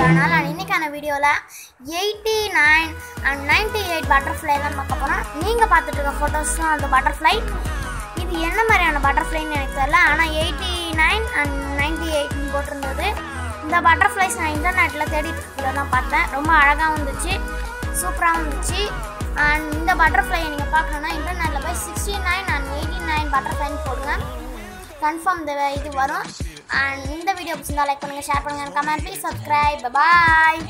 Channel and இன்னைக்கான வீடியோவில் eighty nine and ninety eight butterfly தான் பார்க்க போகிறோம் நீங்கள் பார்த்துட்டு இருக்க ஃபோட்டோஸ் தான் அந்த பட்டர்ஃப்ளை இது என்ன மாதிரியான பட்டர்ஃப்ளைன்னு எனக்கு தெரியல. ஆனால் எயிட்டி நைன் அண்ட் நைன்டி எயிட்னு போட்டிருந்தது. இந்த பட்டர்ஃப்ளைஸ் நான் இன்டர்நெட்டில் தேடிட்டு தான் பார்த்தேன். ரொம்ப அழகாகவும் இருந்துச்சு சூப்பராகவும் இருந்துச்சு அண்ட் இந்த பட்டர்ஃப்ளையை நீங்கள் பார்க்கணுன்னா இன்டர்நெட்டில் போய் sixty nine and eighty nine பட்டர்ஃப்ளைன்னு போடுங்க. கன்ஃபார்ம் இந்த இது வரும். அண்ட் இந்த வீடியோ பிடிச்சிருந்தா லைக் பண்ணுங்கள் ஷேர் பண்ணுங்கள் கமெண்ட் ப்ளீஸ் சப்ஸ்கிரைப் பாய்